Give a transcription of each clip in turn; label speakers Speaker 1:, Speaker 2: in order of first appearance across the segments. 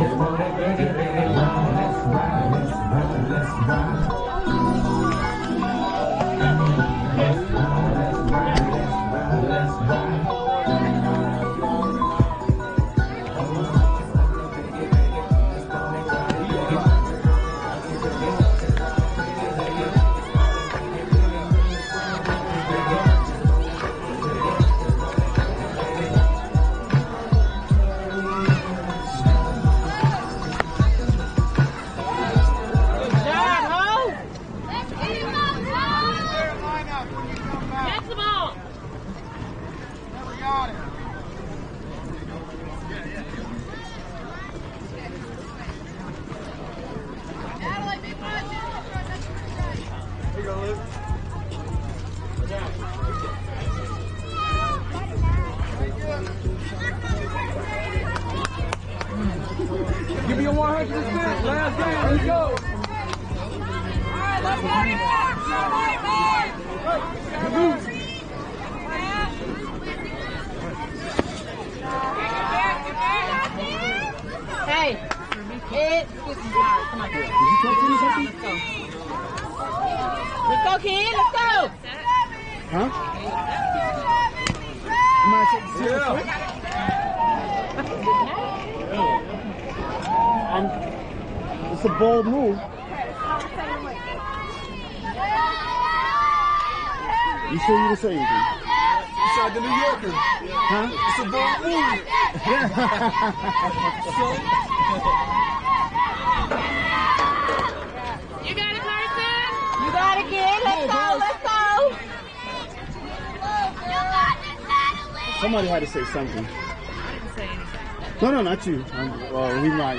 Speaker 1: Let's
Speaker 2: ride, let's ride, let's ride, let's
Speaker 3: ride. something. I didn't say anything. No, no, not you. I'm, well, he might,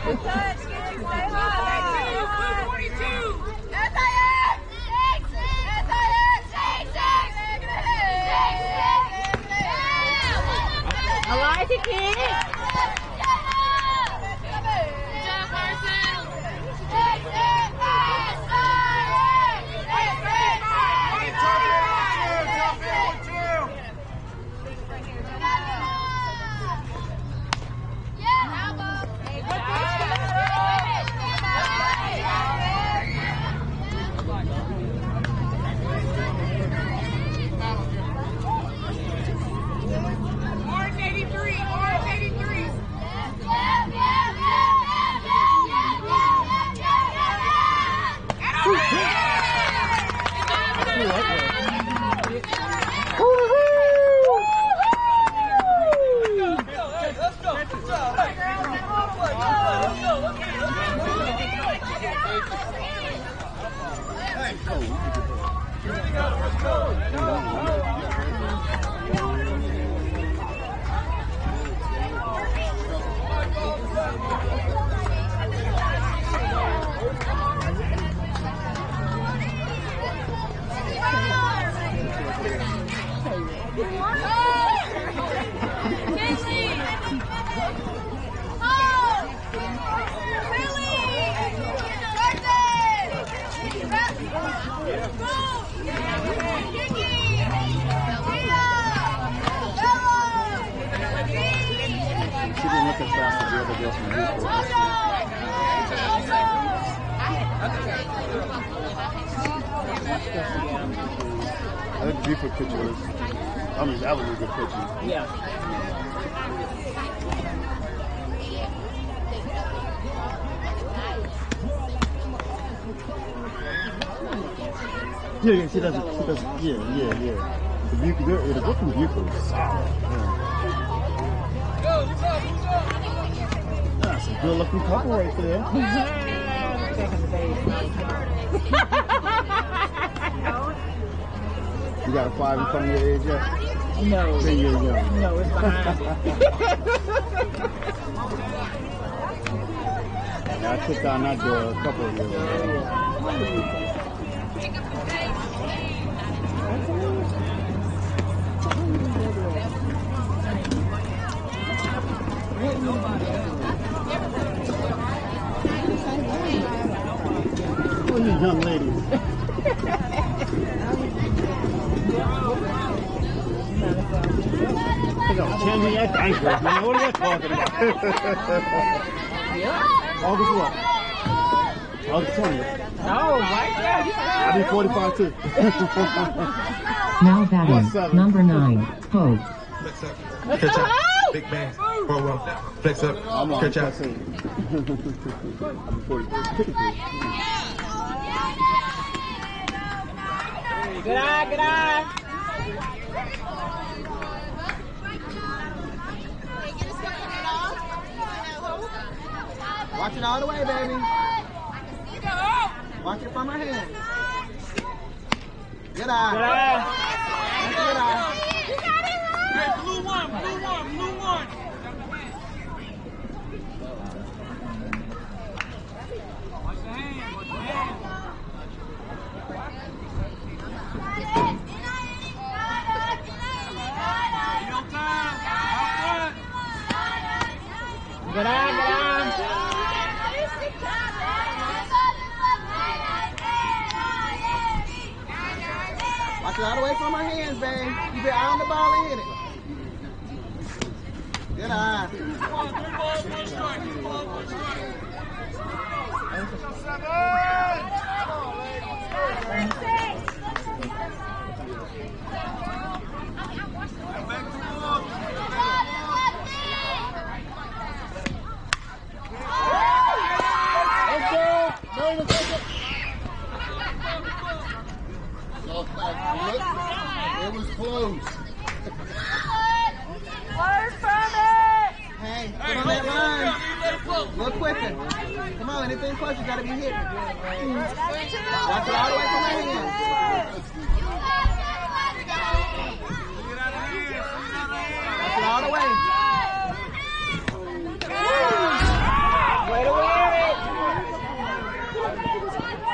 Speaker 2: You got
Speaker 4: a five in front of your age yet?
Speaker 3: No.
Speaker 4: Ten years young.
Speaker 3: No, it's behind.
Speaker 4: I took down that door a couple of years ago. Talking about? August what? August 20th.
Speaker 3: Oh, right there.
Speaker 4: I'll be 45 too.
Speaker 5: Now
Speaker 4: What's up?
Speaker 5: batting, number 9, Hope.
Speaker 2: Flex up. Catch up. Big bang. Roll up. Flex up.
Speaker 4: I'm on
Speaker 2: Catch up.
Speaker 4: plus. I'll be 43.
Speaker 3: Good eye, good eye.
Speaker 6: Watch it all the way, baby. Watch it from her hand. Good eye.
Speaker 3: Good eye.
Speaker 6: That's good eye.
Speaker 7: Hey, blue one, blue one, blue one. Watch the hand, watch the hand. Real time, out front.
Speaker 3: Good eye,
Speaker 6: Watch it all the way from her hands, babe. Keep your eye on the ball and hit it. Good eye.
Speaker 7: Come on, three balls, one strike. Three balls, one strike. Back to the ball.
Speaker 4: Let's go. No, let's go. It was close.
Speaker 6: Hey, get on that line. A little quicker. Come on, anything close, you gotta be hit. Watch it all the way from her hands.
Speaker 7: Get out of hand, get out of hand.
Speaker 6: Watch it all the way.
Speaker 3: Way to wear it.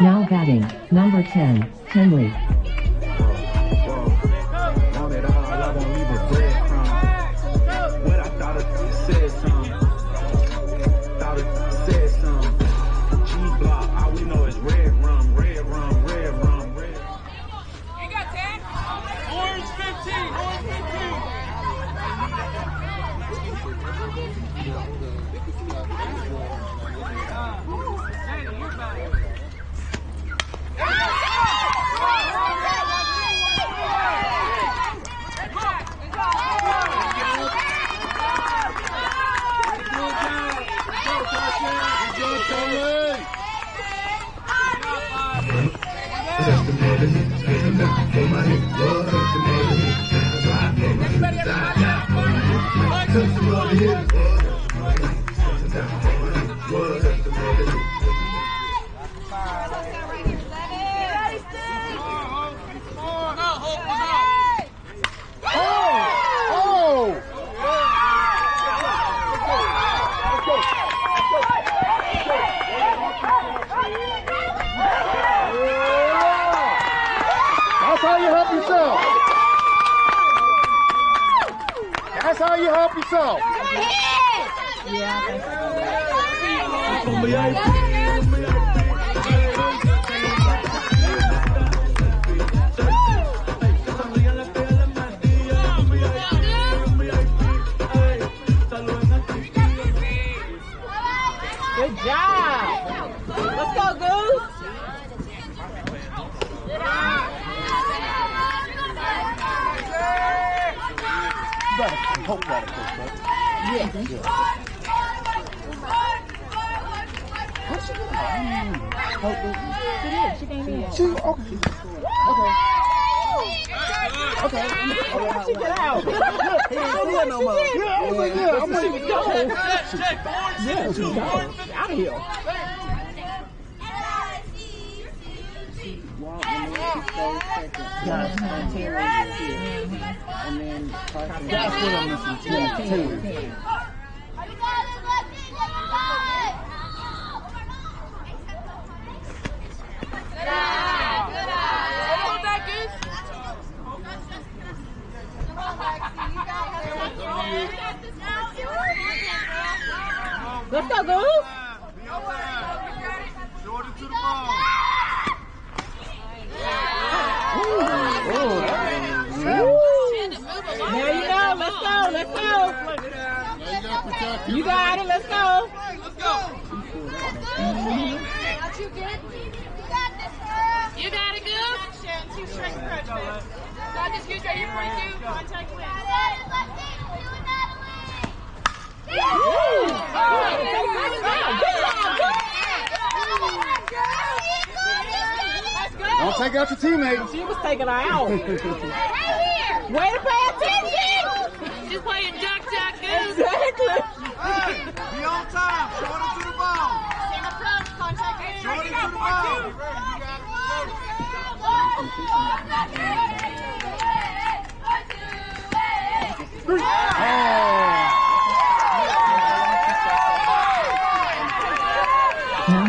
Speaker 5: Now batting, number 10, Henley.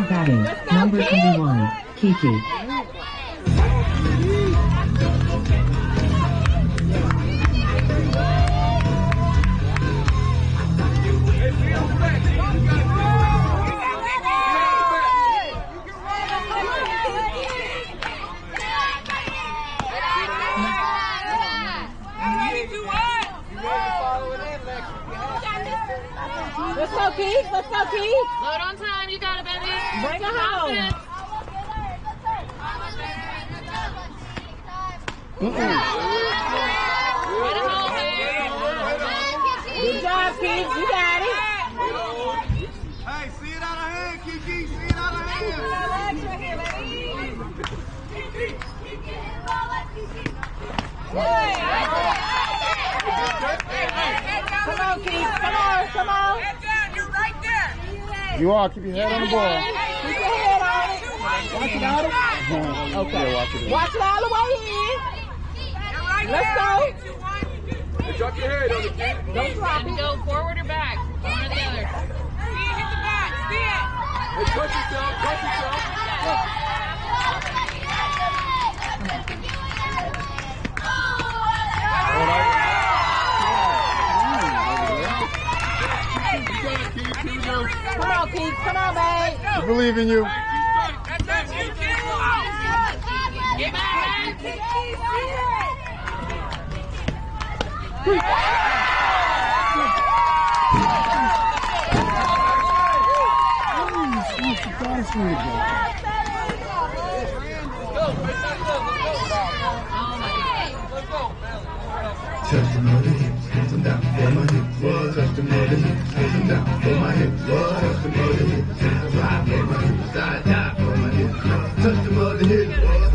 Speaker 8: Batting, number 21, Kiki.
Speaker 3: Let's go, Keith. Let's go, Keith.
Speaker 9: Load on time. You got it, baby.
Speaker 3: Bring her home.
Speaker 9: Confidence. Way to hold it.
Speaker 3: Good job, Keith. You got it.
Speaker 6: Hey, see it out of hand, Kiki. See it out of hand.
Speaker 3: Come on, Keith. Come on. Come on.
Speaker 4: You are. Keep your head on the ball.
Speaker 3: Keep your head on it. Watch it all the way.
Speaker 4: Okay. Yeah, watch it.
Speaker 3: Watch it all the way in. Let's go.
Speaker 10: Drop your head on the kid.
Speaker 3: Don't drop
Speaker 9: And
Speaker 3: it.
Speaker 9: go forward or back. One or the other. Hit the box. See it.
Speaker 10: Hey, touch yourself. Touch yourself.
Speaker 3: Come on, Keith. Come on, babe.
Speaker 4: We believe in you.
Speaker 9: Get back, man.
Speaker 5: Touch the mother hips, hands What? Touch the mother hips, hands them down for my hips. What? Touch the mother hips, hands them down for my hips. Side down for my hips. Touch the mother hips. What?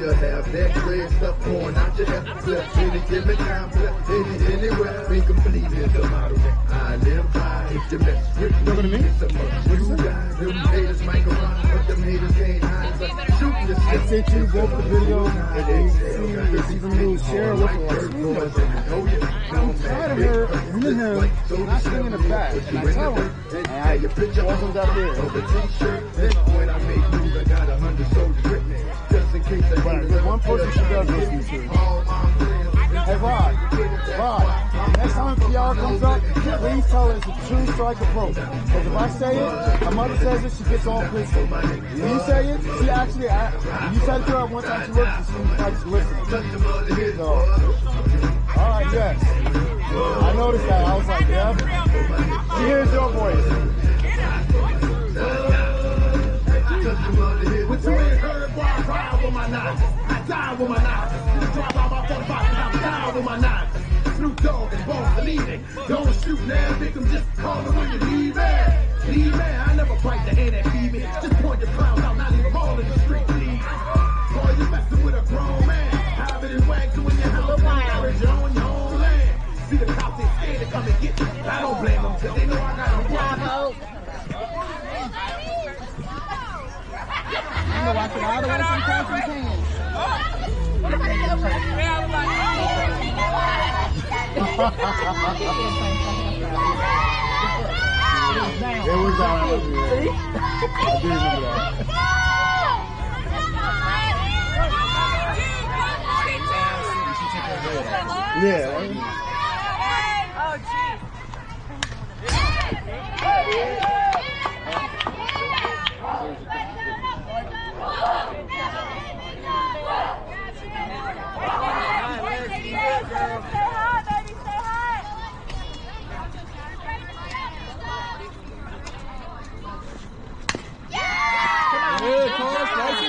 Speaker 5: Care. Have that red stuff pouring out your head. Flip any given time, flip any anywhere. Incomplete is the model that I live by. If you mess with me,
Speaker 4: me?
Speaker 5: it's a must. You die. Them haters might go on, but them haters can't hide. But shooting the
Speaker 4: I sent you both the. If you see the season news, share with us. I'm tired of her and him not singing it back. And I tell him, and I wasn't up there.
Speaker 5: When I make moves, I got a hundred soldiers I
Speaker 4: But there's one person she does listen to. Hey, Rod, Rod, next time Kiara comes up, please tell her it's a true strike approach. Because if I say it, my mother says it, she gets all pissed. When you say it, she actually, I, you said to her one time, she and she was like, listen. So, all right, yes. I noticed that. I was like, yeah. She hears your voice.
Speaker 5: But you I ride with my knife. I die with my knife. Drive out my 45 and I die with my knife. Snoop Dogg and Boss leaving. Don't shoot now, victim, just call me when you leave it. Leave man, I never bite the hand that feed me. Just point your clowns out, not leave all in the street, please. Boy, you messing with a grown man. Have it in wax when your house marriage on your own land. See the cops, they scared to come and get you. I don't blame them, cause they know I got a
Speaker 3: Bravo. I'm gonna watch it all the way from Clemson Canyon.
Speaker 4: It was down. I do remember that. Yeah.
Speaker 10: Good, Carlos. Nice and easy. Good.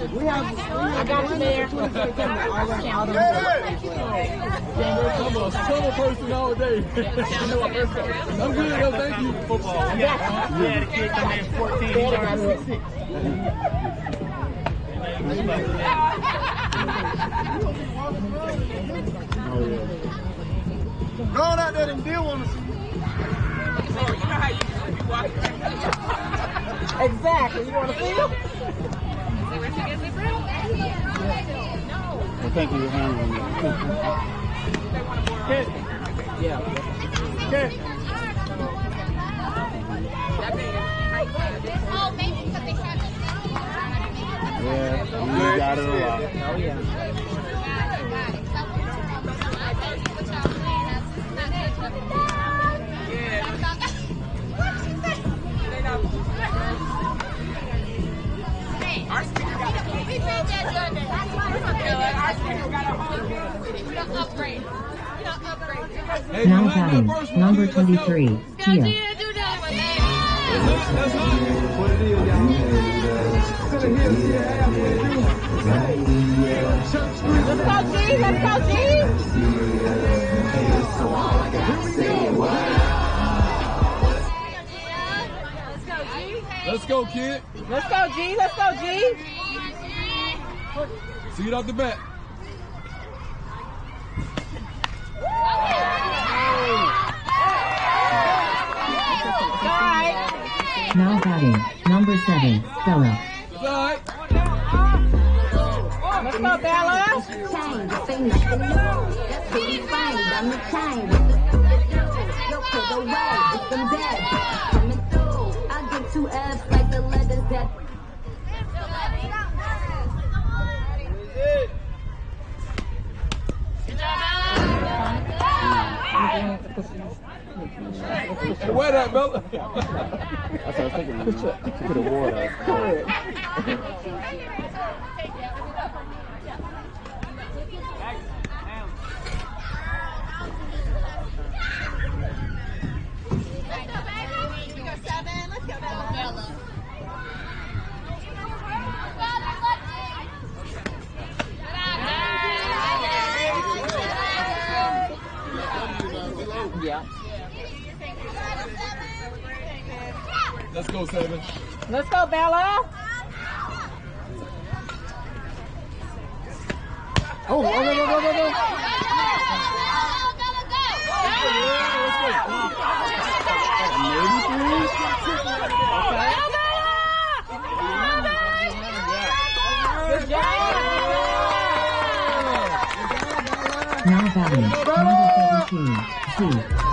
Speaker 6: We have,
Speaker 3: I got you there.
Speaker 10: I'm a trouble person all day. I know I first got- I'm good though, thank you. Football.
Speaker 3: I got you.
Speaker 5: Yeah, the kid come in 14, he already six.
Speaker 4: Yeah. Go on out there and deal on the
Speaker 6: Exactly. You want to feel?
Speaker 4: Well, thank you for handling it.
Speaker 6: Yeah.
Speaker 4: Okay.
Speaker 9: Oh, maybe because they had the
Speaker 4: Yeah, you got it a lot.
Speaker 6: Oh, yeah.
Speaker 9: The
Speaker 10: hill, see the half, what it do. Church Street.
Speaker 3: Let's go, G. Let's go, G.
Speaker 9: Let's go, G.
Speaker 10: Let's go, kid.
Speaker 3: Let's go, G. Let's go, G.
Speaker 10: See it off the bat.
Speaker 3: All right.
Speaker 8: Now batting, number 7, Stella.
Speaker 10: It's all right.
Speaker 3: Let's go, Bella.
Speaker 10: Where that, Bella?
Speaker 4: That's what I was thinking. Put a water.
Speaker 9: Let's go, baby. We go seven. Let's go, Bella.
Speaker 6: Yeah.
Speaker 10: Let's go, seven.
Speaker 3: Let's go, Bella.
Speaker 4: Oh, go, go, go, go, go, go. Maybe three?
Speaker 3: Good job.
Speaker 8: Now batting, number 17, C.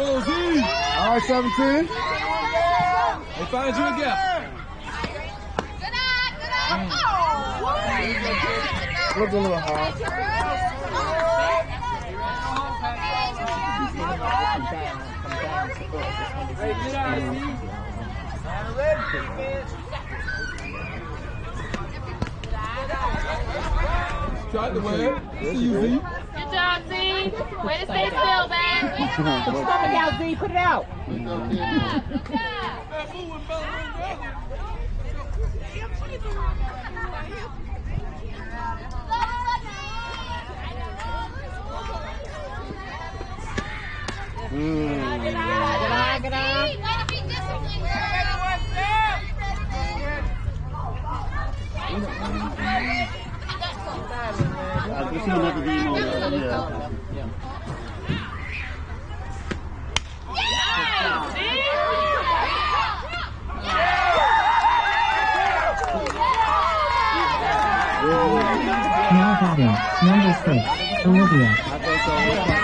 Speaker 10: on, Z.
Speaker 4: All right, 17.
Speaker 10: They find you a gap.
Speaker 4: Look a little hard.
Speaker 10: Hey, get out, Z. Try the way. See you, Z.
Speaker 9: Good job, Z. Way to stay still, man.
Speaker 3: Put your stomach out, Z. Put it out.
Speaker 9: Good job. Good job.
Speaker 4: Mm.
Speaker 3: Good eye, good eye.
Speaker 4: Così non è così in
Speaker 9: onda. Now
Speaker 3: batting, number six, Olivia.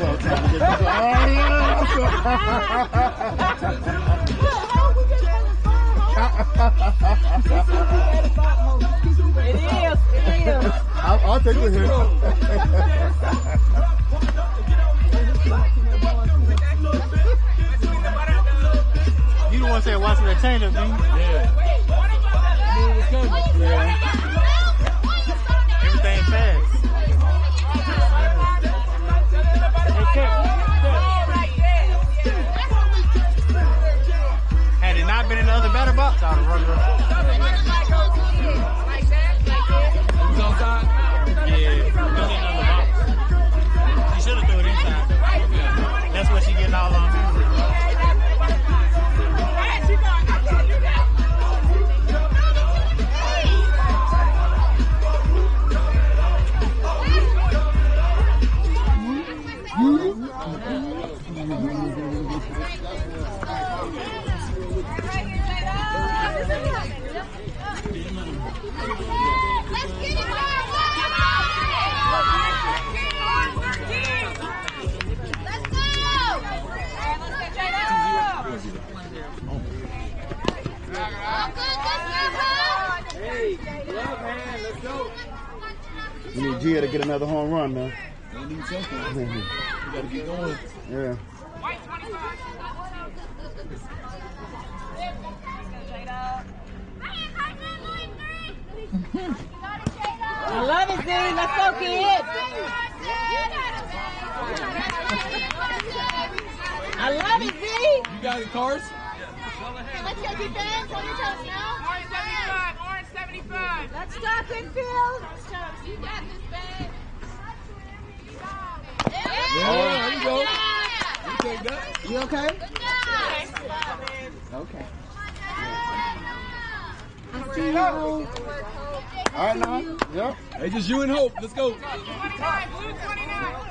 Speaker 9: It
Speaker 4: is. It is.
Speaker 11: I'll, take it here.
Speaker 12: You the one said watching man.
Speaker 10: Yeah.
Speaker 12: yeah. River. Dude,
Speaker 9: let's go,
Speaker 4: kids. I love it, Z.
Speaker 10: You got it, Cars?
Speaker 9: Let's go defense. On your toes now. Orange 75. Orange 75.
Speaker 3: Let's stop and infield.
Speaker 9: You got this, babe.
Speaker 10: Yeah, there you go. You take that.
Speaker 6: You okay?
Speaker 9: Good job.
Speaker 6: Okay.
Speaker 13: I see you,
Speaker 4: all right, now. Yep.
Speaker 10: Hey, just you and Hope. Let's go.
Speaker 9: 29, blue 29.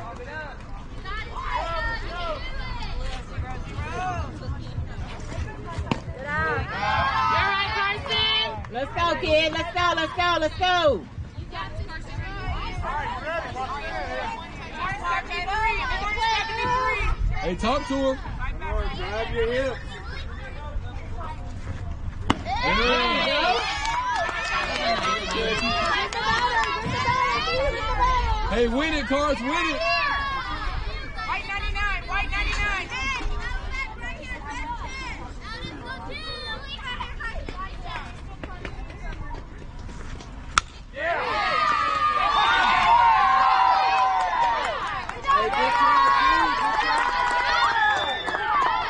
Speaker 9: You're right, Carson.
Speaker 3: Let's go, kid. Let's go. Let's go. Let's go.
Speaker 9: You got this, Carson. Orange 73. Orange 73.
Speaker 10: Hey, talk to him.
Speaker 4: Grab your hips.
Speaker 10: Hey, win it, Cars. Win it.
Speaker 9: White 99. White 99.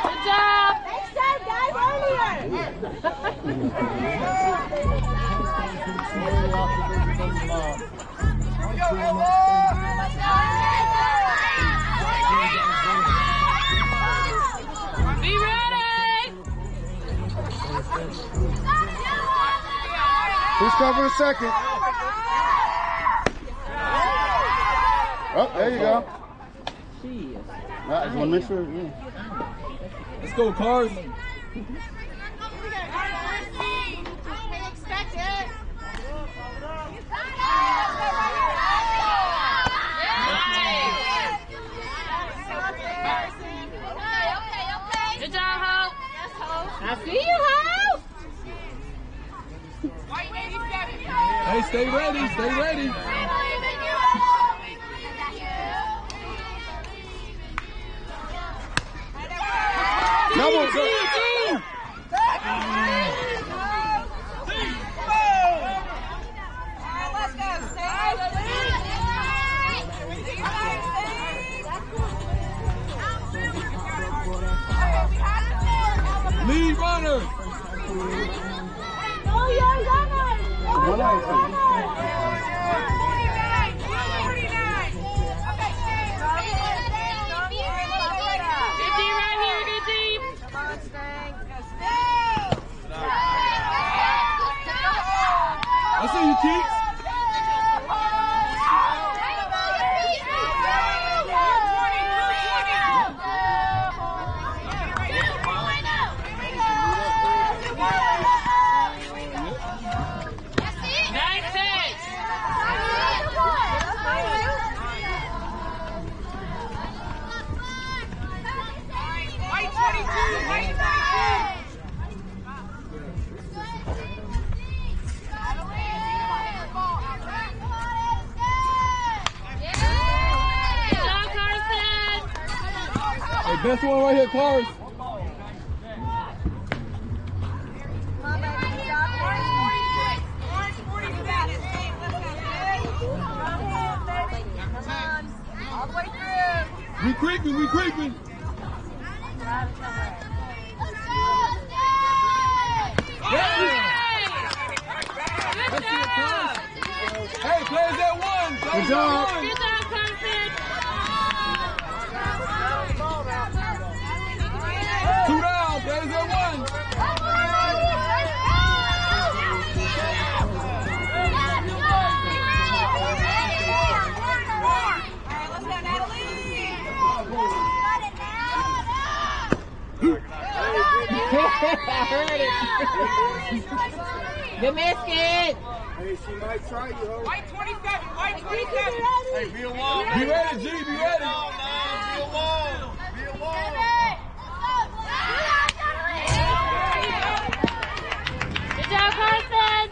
Speaker 3: Good job. Next time, guys, earlier.
Speaker 9: Be ready.
Speaker 4: Who's covering second? Oh, there you go. I just want to make sure. Yeah.
Speaker 10: Let's go, Cars.
Speaker 9: Expect it. Good job, Hope. Yes, Hope.
Speaker 3: I see you, Hope.
Speaker 9: White 87.
Speaker 10: Hey, stay ready. Stay ready. Best one right here, Cars. We creeping. We creeping. Hey, players that won. Players
Speaker 4: Good job.
Speaker 9: Good job,
Speaker 3: heard it. Good miss, kid.
Speaker 4: Hey, she might try you, ho.
Speaker 9: White 27, white 27.
Speaker 4: Hey, be alone.
Speaker 10: Be ready, G. Be ready.
Speaker 4: Be alone. Be alone.
Speaker 9: Good job, Carson.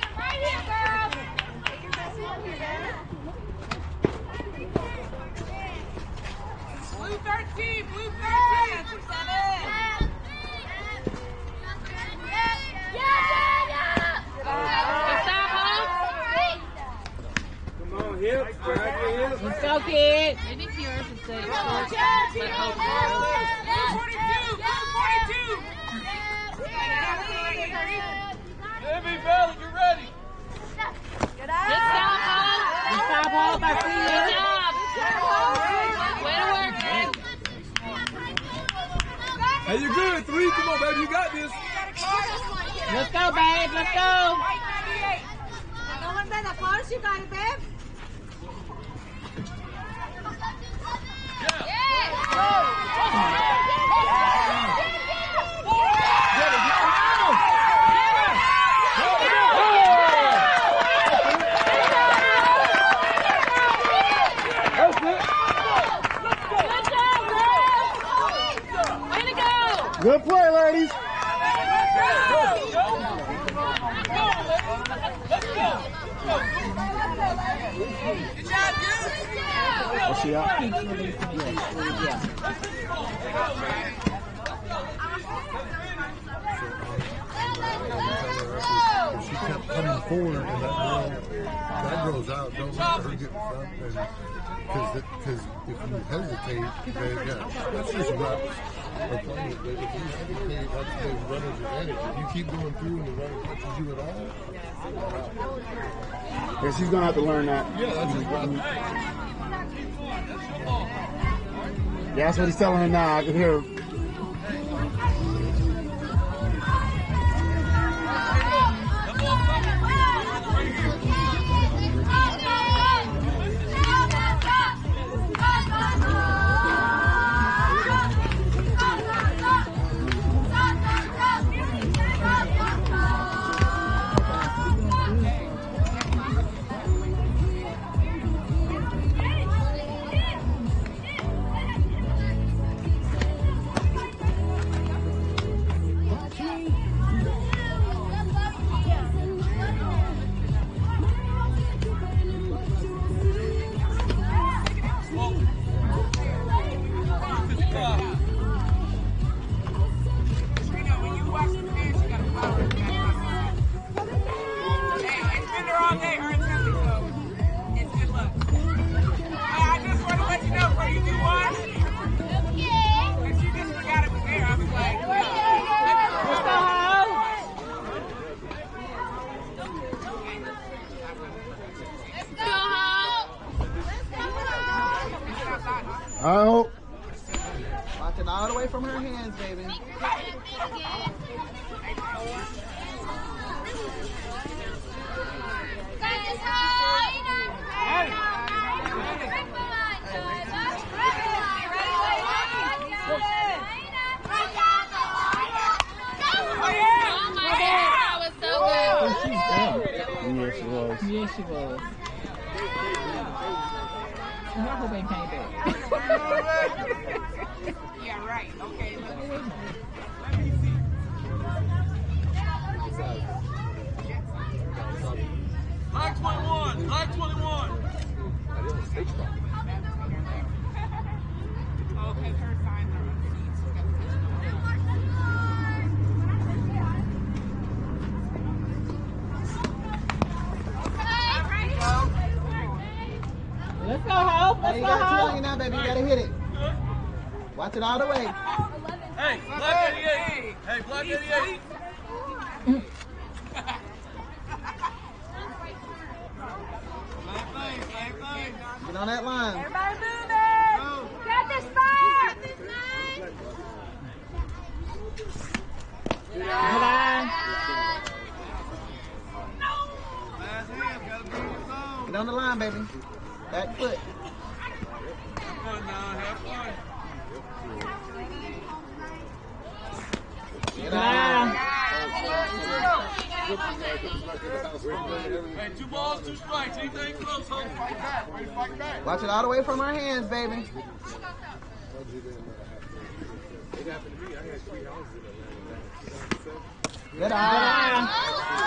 Speaker 9: Blue 13, blue 13. Good job, Hope.
Speaker 4: Come on, hips. Grab your hips.
Speaker 3: Let's go, kid.
Speaker 9: Maybe Kiara should say short, but Hope Blue 42, blue 42.
Speaker 10: Envy Valley, get ready.
Speaker 3: Good job, Hope. I see you. Good job. Way to work, man.
Speaker 10: Hey, you good? Three. Come on, baby. You got this.
Speaker 3: Let's go, babe. Let's go.
Speaker 9: No one better first, you got it, babe.
Speaker 3: Good job, girl. Way to go.
Speaker 4: Good play, ladies. What's she
Speaker 14: she kept coming forward, and that girl, that girl's out. Don't let her get in front, and because if you hesitate, yeah, that's just reps. Or playing it, but if you hesitate, that's the runner's advantage. If you keep going through and the runner touches you at all,
Speaker 4: Yeah, she's gonna have to learn that.
Speaker 14: yeah, that's.
Speaker 4: Yeah, that's what he's telling her now. I can hear.
Speaker 6: It all the way.
Speaker 10: Hey, Black 88. Hey, Black 88.
Speaker 6: Get on that line.
Speaker 9: Everybody moving. Get this fire.
Speaker 3: Bye.
Speaker 6: Get on the line, baby. Back foot.
Speaker 10: Have fun now. Have fun. Hey, two balls, two strikes. Anything close, homie.
Speaker 6: Watch it all the way from her hands, baby. Good eye.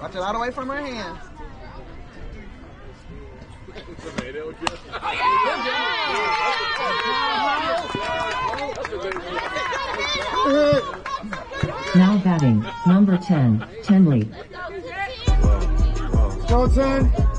Speaker 6: Watch it all the way from her hands.
Speaker 8: Now batting, number 10, Tenley.
Speaker 4: Go, 10.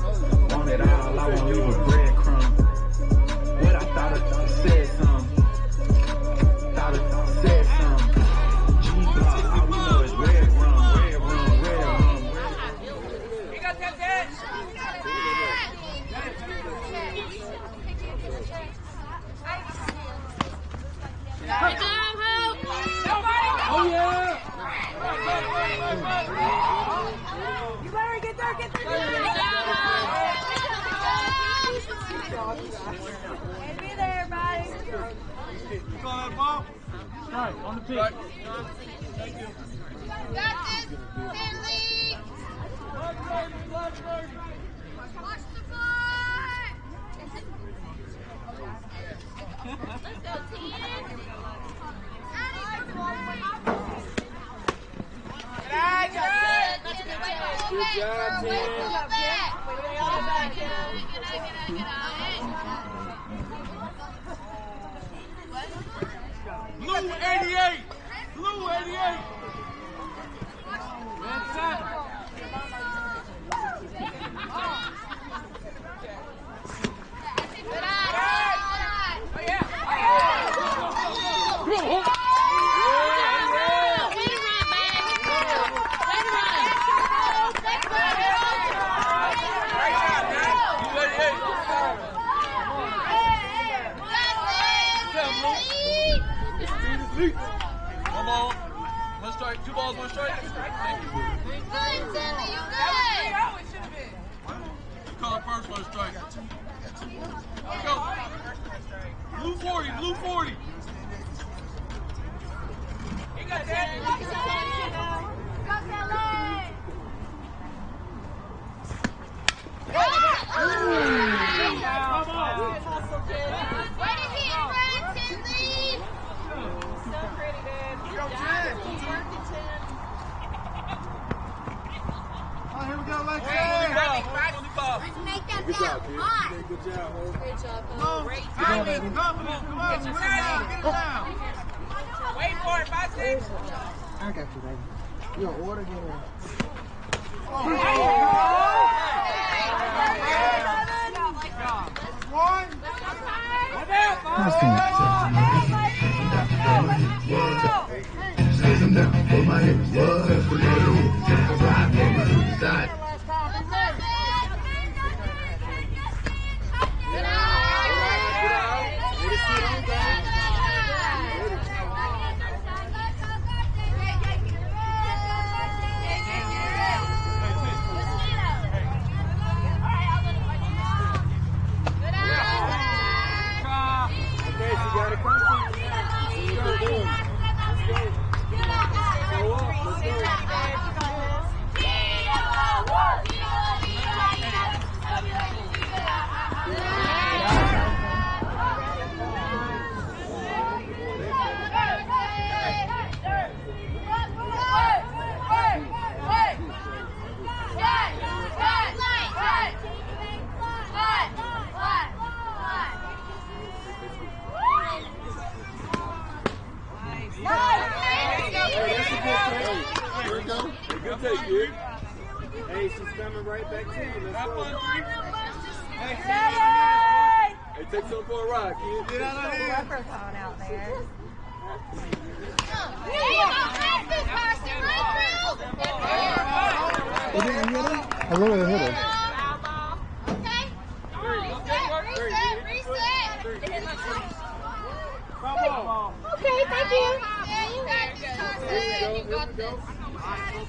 Speaker 15: Right, on the pitch. Right. Thank you. That's it. Stanley. Watch
Speaker 10: the ball. Let's go,
Speaker 9: team.
Speaker 10: Good job, team. Good job, team. Good job, team.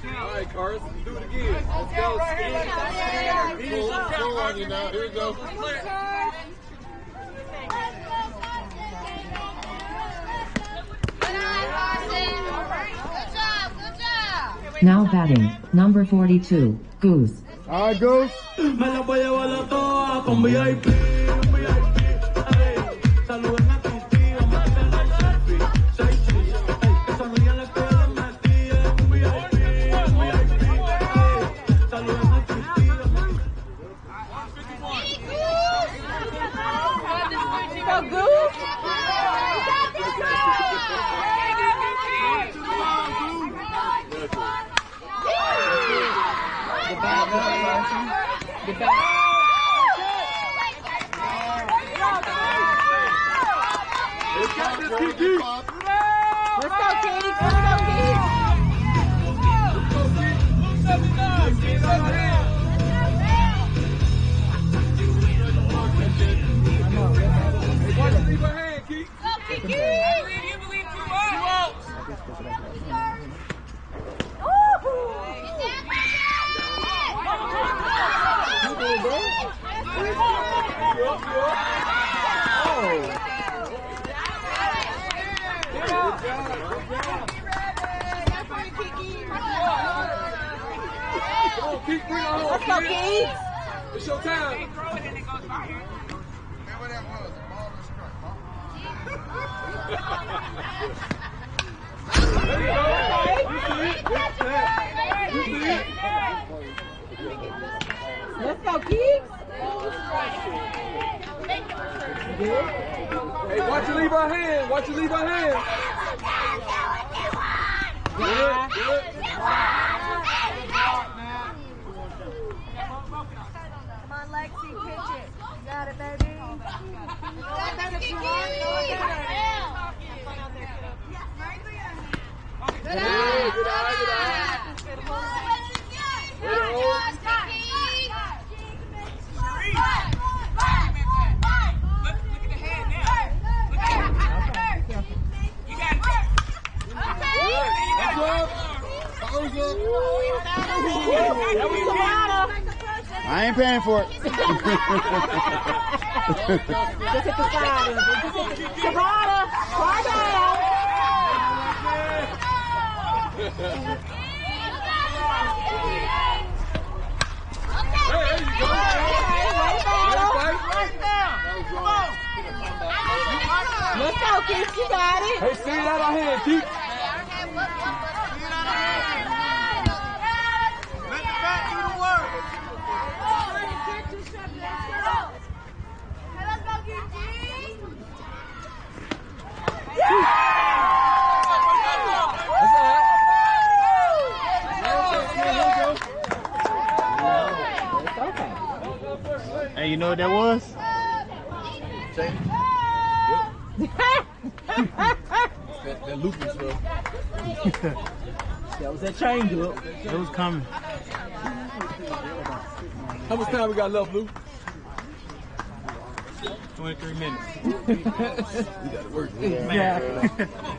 Speaker 10: Alright, Cars, do it again. Let's go. Pull, pull on you now. Here we go.
Speaker 8: Now batting, number 42, Goose.
Speaker 10: All right, Goose. It.
Speaker 16: Let's go,
Speaker 10: kid.
Speaker 16: kids.
Speaker 10: It's your time.
Speaker 16: Let's go.
Speaker 10: Hey, watch you leave her hand. Watch you leave her hand. Good, good.
Speaker 9: Come on, Lexi, pitch it. You got it, baby. You got that if you want. Go ahead. Good eye. Good eye. Good eye. Way to hold.
Speaker 10: That's up. Thumbs up.
Speaker 16: That was Savannah.
Speaker 12: I ain't paying for it.
Speaker 16: Just hit the side. Just hit the- Savannah, far down.
Speaker 10: Hey, there you go. Way to fight.
Speaker 16: Let's go, kids. You got it.
Speaker 10: Hey, see it out of hand. Keep. That's all right.
Speaker 16: It's okay.
Speaker 12: Hey, you know what that was?
Speaker 10: That, that looping stuff.
Speaker 16: That was that change up.
Speaker 12: It was coming.
Speaker 10: How much time we got left, Lou?
Speaker 12: 23 minutes.
Speaker 10: We got to work.
Speaker 16: Exactly.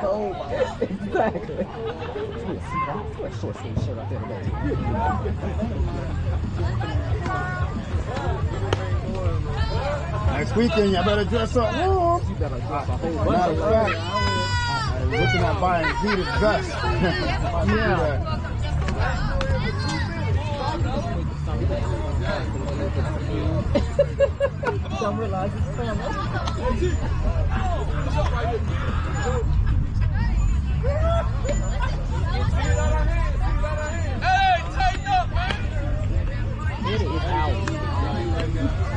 Speaker 9: Oh.
Speaker 4: Next weekend, you better dress up warm.
Speaker 3: You better dress
Speaker 4: I'm looking at buying vest. yeah.
Speaker 3: Don't realize it's summer.
Speaker 10: Hey, tighten up, man.
Speaker 3: It is out.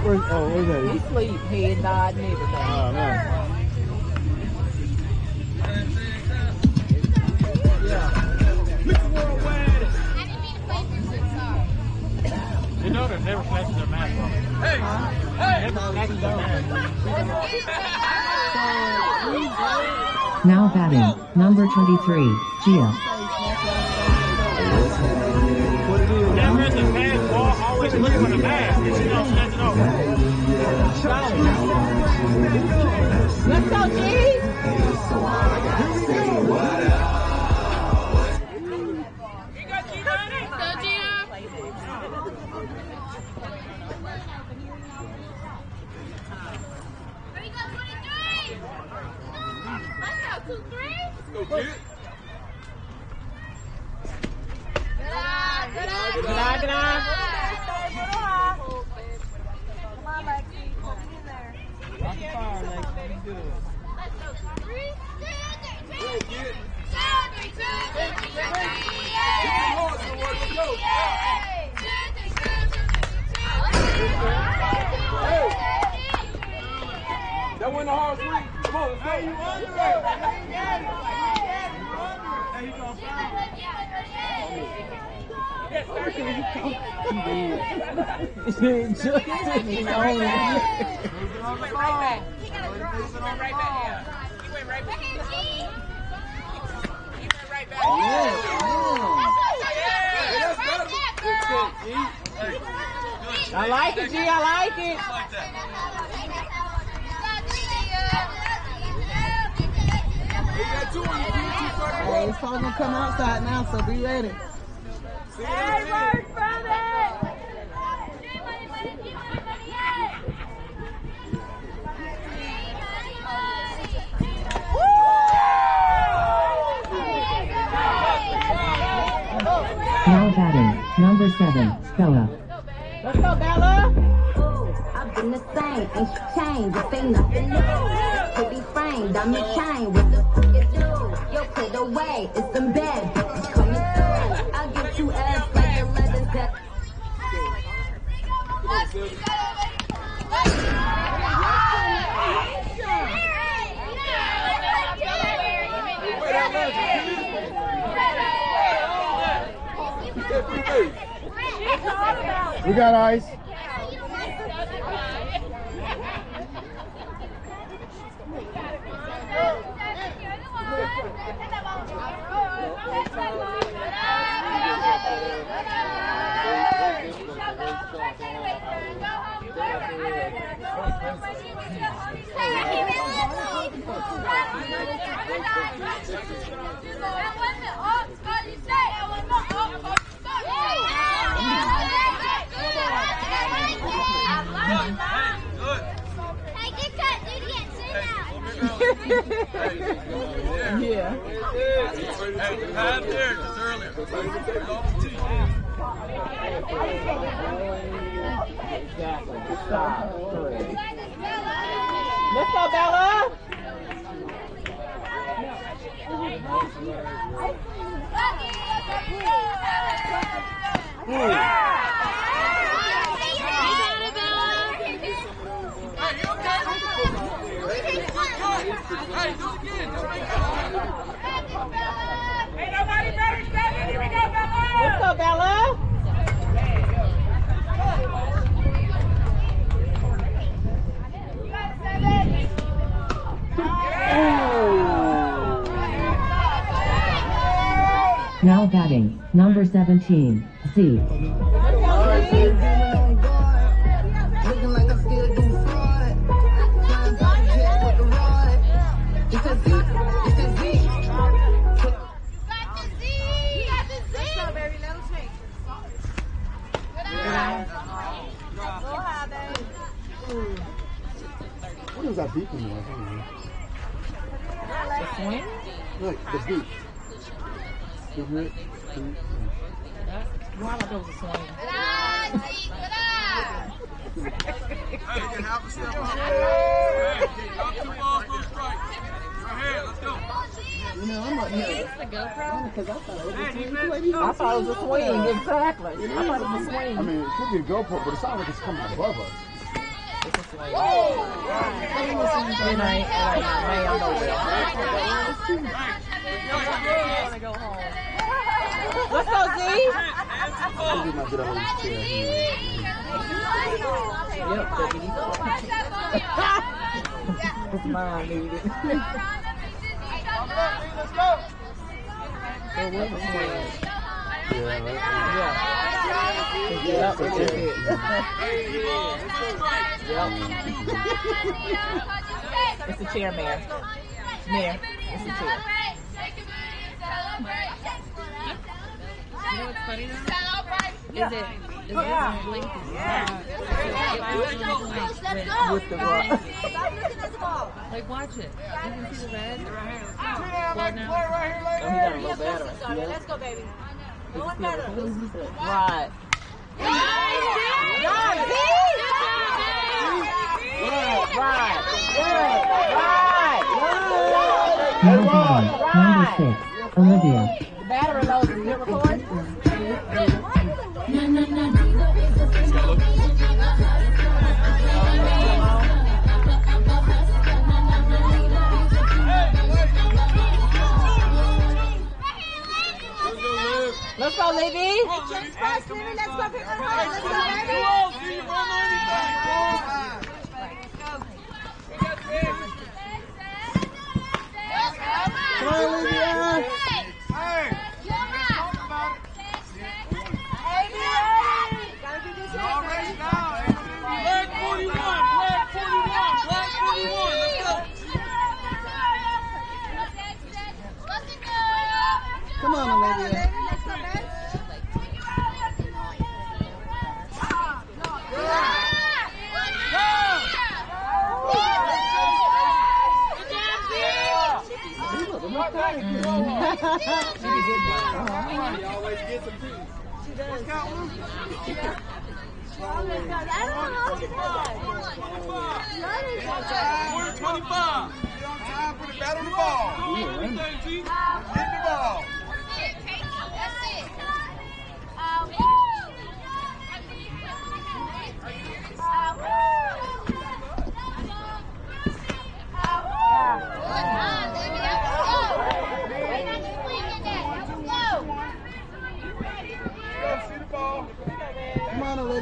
Speaker 4: Where's, oh, where's that?
Speaker 3: He sleep, head nod, and everything.
Speaker 4: Oh, man.
Speaker 12: You know they've never snatched their mask from me.
Speaker 10: Hey, hey.
Speaker 12: Never snatched their mask.
Speaker 17: Now batting, number 23, Gia.
Speaker 12: Never in the past ball, always look for the mask. She don't snatch it over.
Speaker 3: Let's go, G.
Speaker 9: You two.
Speaker 10: Go, kid.
Speaker 9: Good eye, good. Come on, Lexi. It in there.
Speaker 10: That went the hard three. Come on, let's go. Let's go.
Speaker 3: Just me only.
Speaker 9: He went right back. He went right back. Yeah. He went right back. He went right back.
Speaker 10: Hey, that's better. Good catch, G.
Speaker 3: I like it, G. I like it.
Speaker 10: Like that.
Speaker 3: Hey, it's all gonna come outside now, so be ready.
Speaker 18: Hey, work, brother!
Speaker 8: Now batting, number 7, Bella.
Speaker 3: Let's go, Bella.
Speaker 13: I've been the same, ain't you changed? This ain't nothing new. Pretty frame, diamond chain, what the fuck it do? Yo, put away, it's some bad bitches coming through. I'll get you ass like the letters that.
Speaker 4: We got ice.
Speaker 3: Yeah. Exactly. Stop. Three. Let's go, Bella. Let's go, Bella.
Speaker 8: Now batting, number 17, Z.
Speaker 13: Looking like I still do rod. It's a Z. It's a Z.
Speaker 4: What is that beeping noise?
Speaker 3: The swing?
Speaker 4: Look, the beep. Isn't it?
Speaker 3: Why like it was a swing?
Speaker 4: You know, I'm up here.
Speaker 3: Because I thought it was a swing. I thought it was a swing, exactly. I thought it was a swing.
Speaker 4: I mean, it could be a GoPro, but it sounds like it's coming above us.
Speaker 3: It's a swing. Ain't, it ain't, man, nowhere. Let's go, Z.
Speaker 4: I up, we might get a whole chair here.
Speaker 3: Yep, baby. It's mine, needed. It was a swing.
Speaker 4: Yeah, right?
Speaker 3: Yeah. Yep, it's just it. Yep. It's a chair, Mayor. Mayor, it's a chair.
Speaker 18: You know what's funny though? Is it, is
Speaker 3: Yeah.
Speaker 18: it blink?
Speaker 3: With the rock.
Speaker 18: Like, watch it. You can see the red.
Speaker 3: Oh, he got a low battery. Yeah. Let's go, baby. Right. Right, right, good, right, good.
Speaker 8: Now batting, number 6, Olivia.
Speaker 3: The battery low, is Let's go,
Speaker 10: Levy. Let's go, Levy. Let's go, Levy. Let's go, Levy.
Speaker 6: Come on, Olivia!
Speaker 9: Let's go! Come on,
Speaker 3: Olivia! You. She does. It. Uh!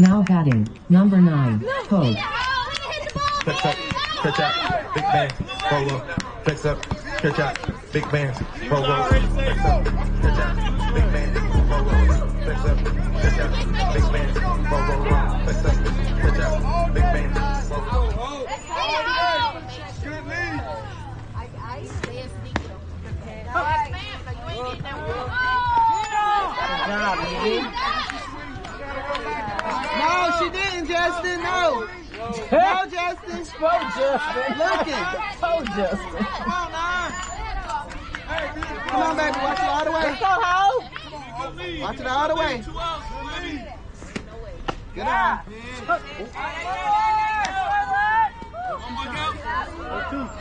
Speaker 8: Now batting, number nine, Pogue.
Speaker 3: Fix up, Catch big man, up. Up, big man, roll up. Fix up, catch big man, up. Up, big man, roll up. Up, big man, up.
Speaker 9: Good job,
Speaker 6: she didn't, Justin. No. No, Justin.
Speaker 9: Go, Justin.
Speaker 6: Looking.
Speaker 9: Go, Justin.
Speaker 6: Come on, man. Come on, baby. Watch it all the way.
Speaker 9: Go, Ho.
Speaker 6: Watch it all the way. Good on.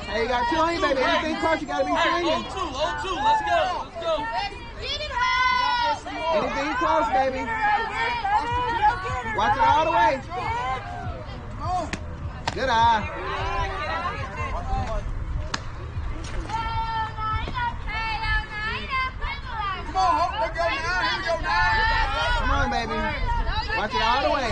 Speaker 6: Hey, you got two on you, baby. Anything close, you got to be swinging. 0-2, 0-2.
Speaker 10: Let's go. Let's go.
Speaker 6: Anything close, baby. Watch it all the way. Good eye.
Speaker 10: Come on,
Speaker 6: Come on, baby. Watch it all the way.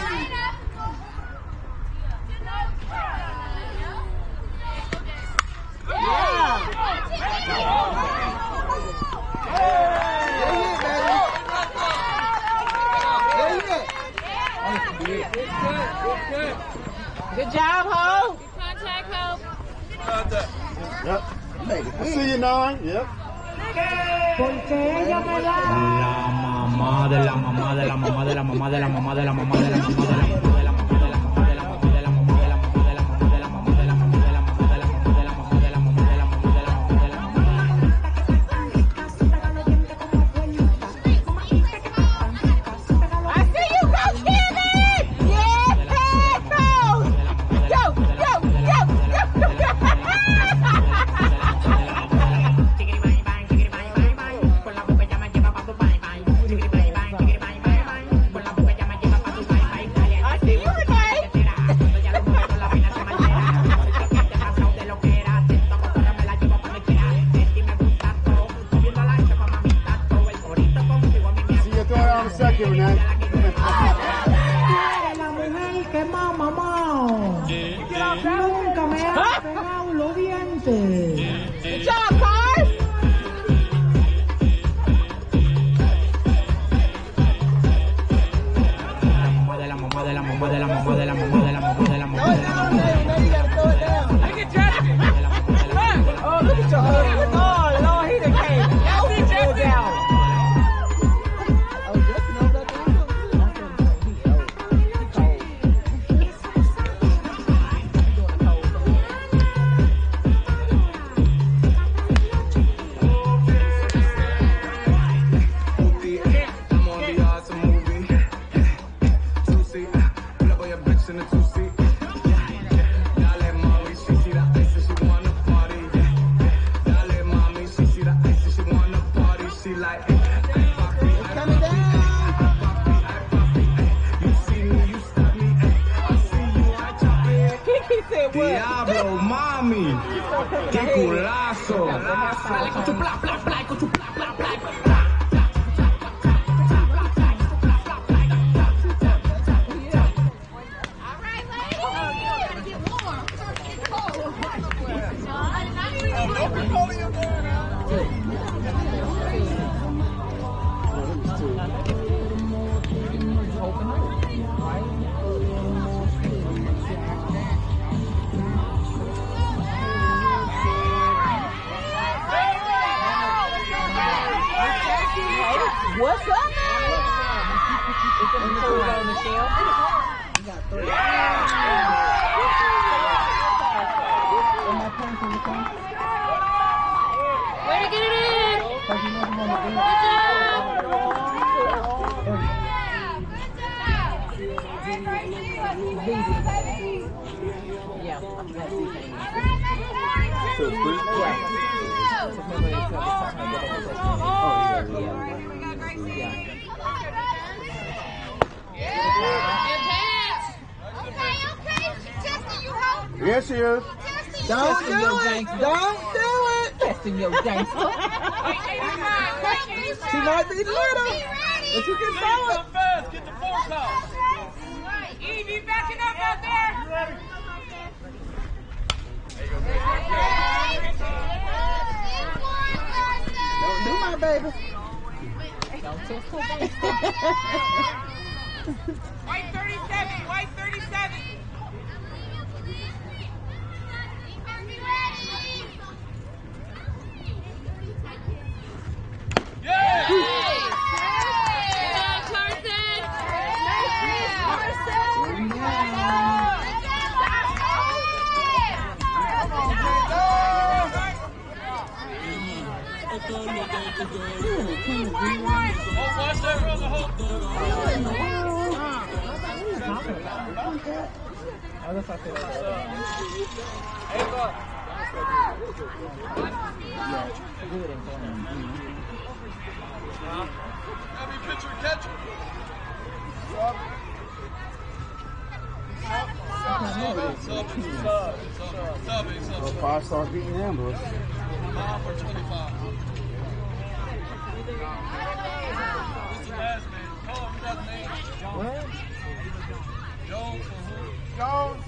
Speaker 6: Yeah. yeah.
Speaker 9: Good. Good job, Hope.
Speaker 18: Good contact, Hope.
Speaker 4: Yep. I see you, Nine. Yep.
Speaker 2: Porque. La mamá de la mamá de la mamá de la mamá de la mamá de la mamá de la mamá de la mamá.
Speaker 3: Yes,
Speaker 5: she
Speaker 4: is.
Speaker 6: Don't do
Speaker 3: your
Speaker 6: it.
Speaker 3: gangster.
Speaker 6: Don't do it.
Speaker 3: Testing your gangster.
Speaker 6: She might be little, but you can throw it.
Speaker 10: fast. Get the force out.
Speaker 18: Evie backing up out there.
Speaker 6: Don't do my baby.
Speaker 3: Don't test her gangster.
Speaker 18: White 37, white 37.
Speaker 4: Five stars beating Ambrose.
Speaker 10: Five for 25. What's name? Name. Jones?
Speaker 4: Jones.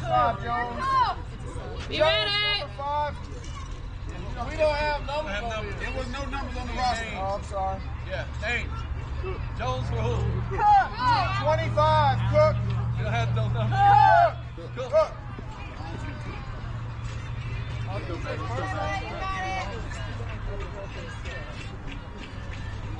Speaker 4: Five, Jones.
Speaker 18: Be ready.
Speaker 4: Five. We don't have numbers.
Speaker 10: There was no numbers on the roster.
Speaker 4: Oh, I'm sorry.
Speaker 10: Yeah, name. Jones for who?
Speaker 4: Cook. 25. Cook.
Speaker 10: You don't have.
Speaker 4: Cook.
Speaker 10: Cook.
Speaker 4: Cook.
Speaker 18: Blue 41,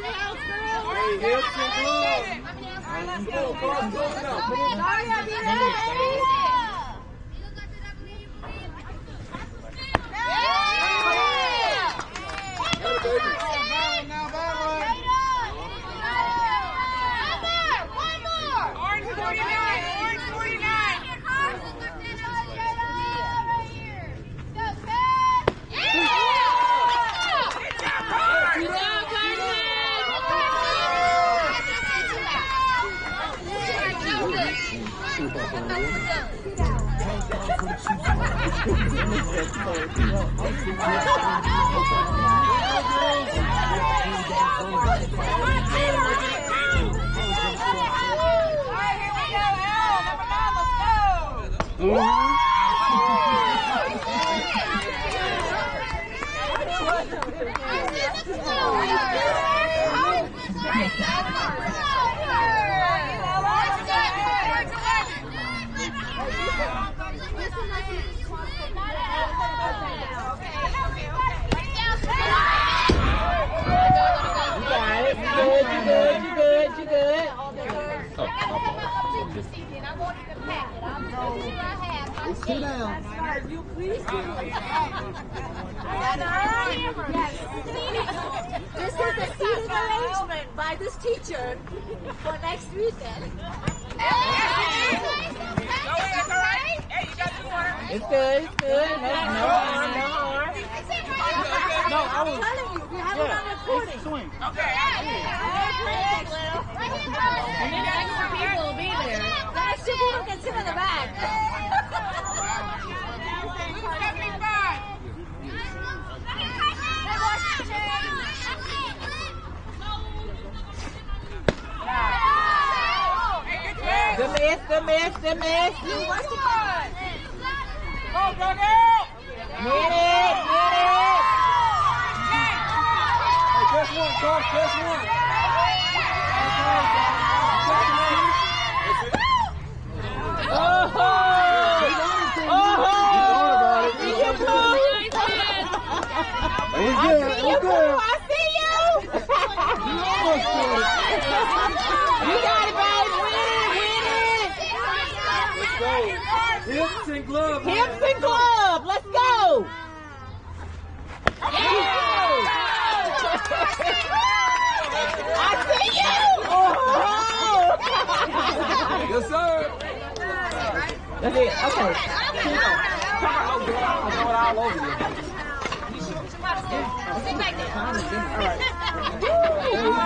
Speaker 4: and gloves.
Speaker 6: Sit down.
Speaker 9: This is the seating arrangement by this teacher for next weekend.
Speaker 3: It's good, it's good. No, no. No,
Speaker 9: I was telling you, we have it on recording.
Speaker 4: Swing.
Speaker 9: And then extra people will be there. The extra people can sit in the back.
Speaker 3: Good miss, good miss, good miss.
Speaker 18: Go, go, go!
Speaker 3: Get it, get it.
Speaker 6: Just one, Coach. Just one.
Speaker 4: It was good. It was good.
Speaker 3: I see you. you got it, babe. Win it, win it.
Speaker 6: Hips and gloves.
Speaker 3: Hips and glove. Let's go. I see you.
Speaker 6: Yes, sir.
Speaker 3: That's it. Okay.
Speaker 6: Cover, oh, girl, I'm gonna throw it all over you.
Speaker 3: I'm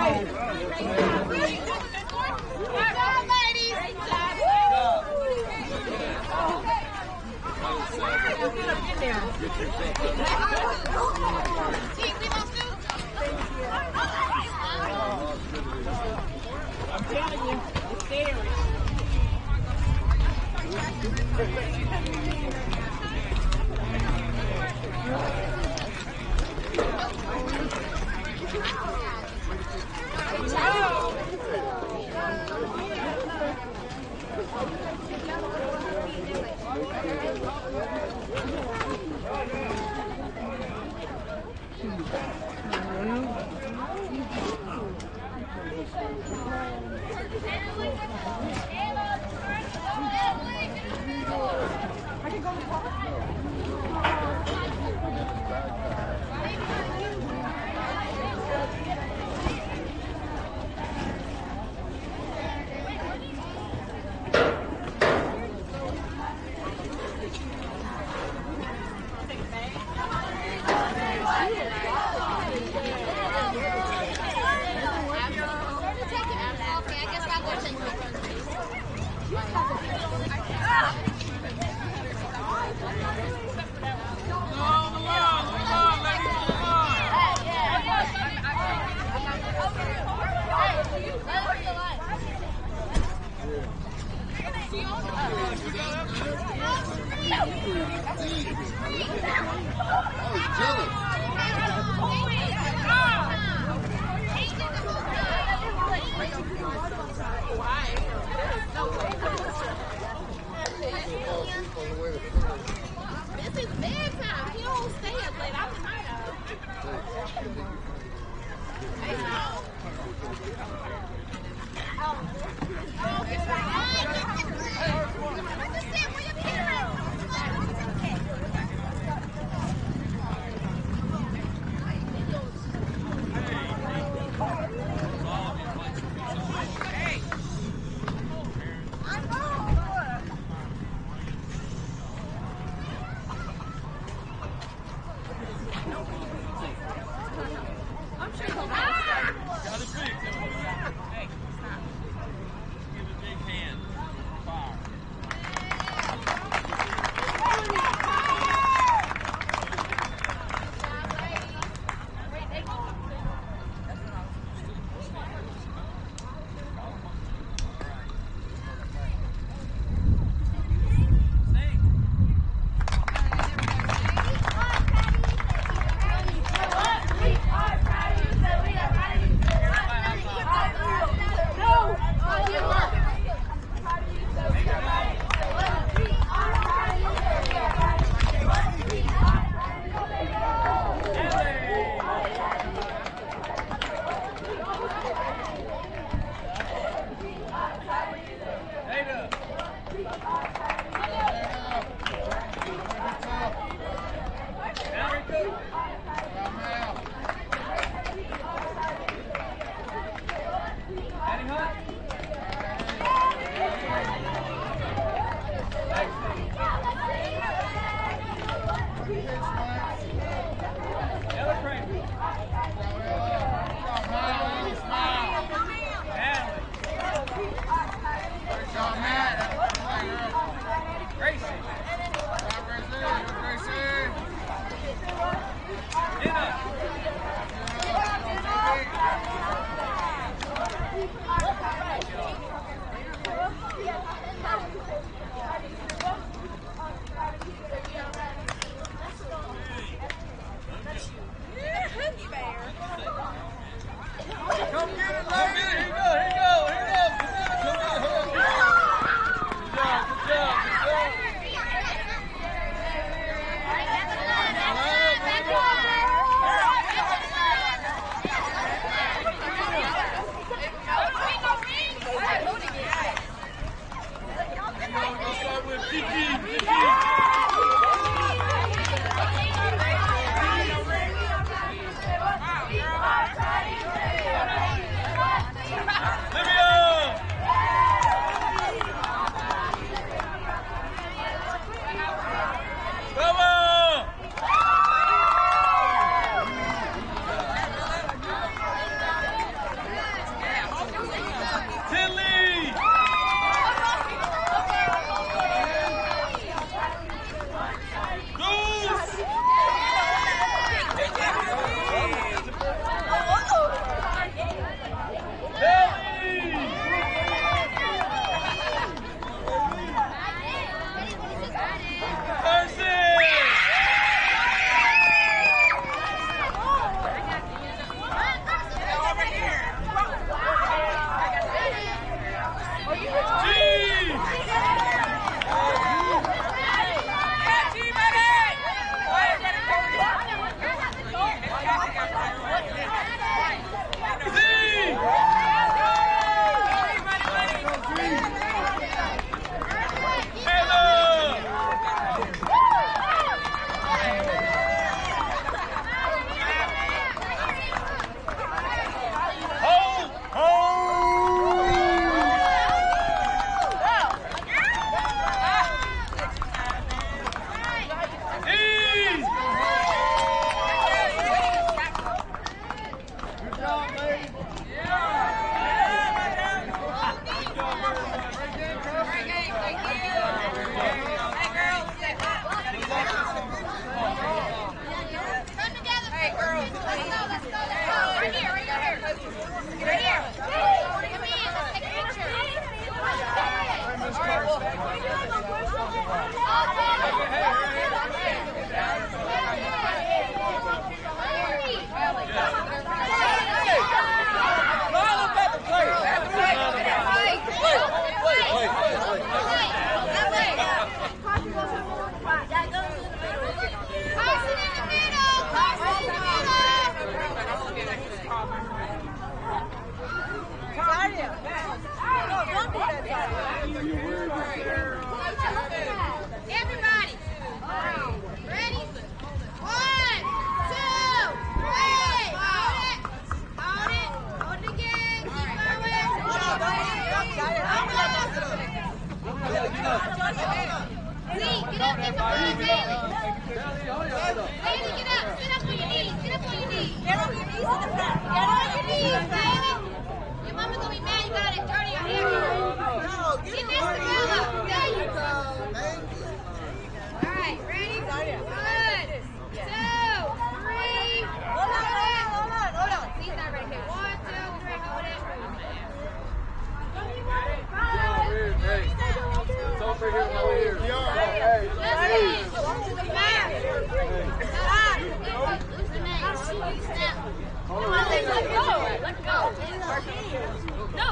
Speaker 9: No.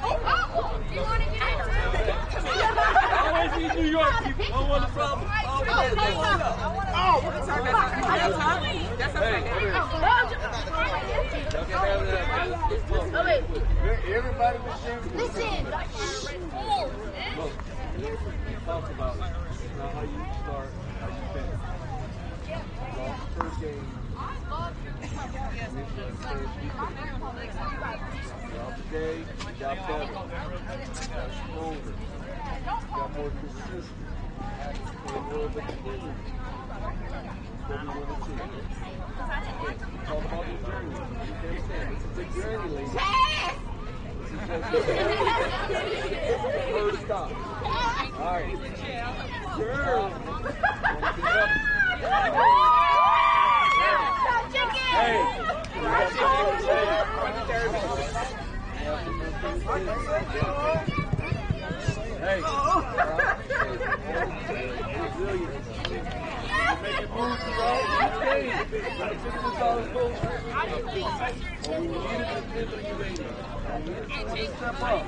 Speaker 9: Oh, you want to get it?
Speaker 10: Always in New York. Don't want a problem.
Speaker 9: Oh, oh, we're gonna turn that. That's Oh, wait.
Speaker 10: Everybody was sharing.
Speaker 9: Listen.
Speaker 10: Look, talk about it. Now how you start, how you finish. The first game. Throughout the day, you got better. You got stronger. You got more consistent. You a little bit bigger. What we want to see. Talk about the journey. You understand? This is a journey, ladies. This is just first stop. All right. Girl. Hey. Hey. Making moves throughout the game. Like, this is all it's going What we needed to do was you made it. We needed someone to step.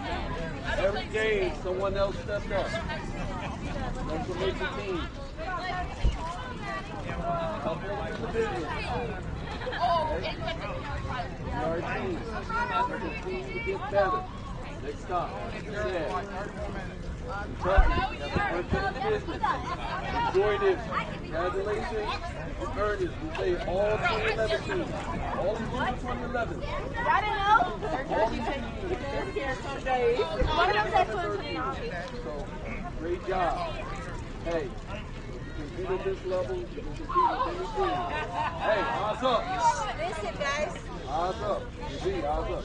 Speaker 10: Every game, someone else stepped up. That's what makes a team. Help us individuals. Our team. Continue to get better. Next stop. Yeah. Kentucky, that's business. Enjoy this. Congratulations. Ernest, we say all 2011 teams. All the teams of 2011.
Speaker 3: I didn't know.
Speaker 10: All these teams.
Speaker 3: Here, some days. One of them
Speaker 10: So, great job. Hey, you compete at this level, you can compete with any team. Hey, eyes up.
Speaker 3: Listen, guys.
Speaker 10: Eyes up. You see, eyes up.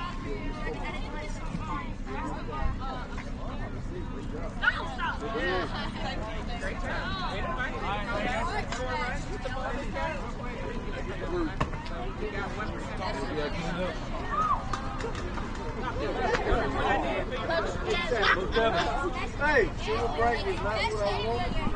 Speaker 10: Hey, silver break is not what I want.
Speaker 9: Especially your team.